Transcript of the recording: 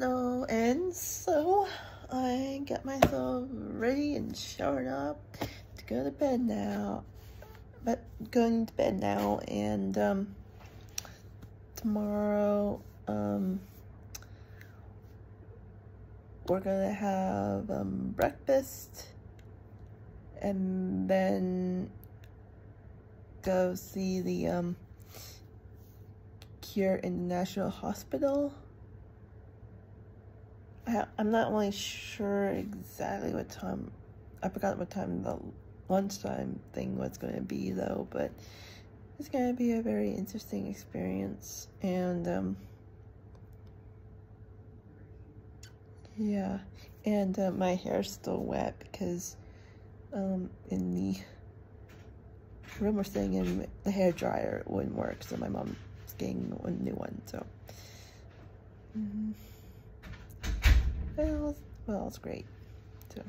Hello, and so I got myself ready and showered up to go to bed now. But going to bed now, and um, tomorrow um, we're gonna have um, breakfast and then go see the um, Cure International Hospital. I'm not really sure exactly what time, I forgot what time the lunchtime thing was going to be though, but it's going to be a very interesting experience and um, yeah, and uh, my hair's still wet because um, in the room we're staying in, the hair dryer wouldn't work, so my mom's getting a new one, so. Mm -hmm. Well, well, it's great. So.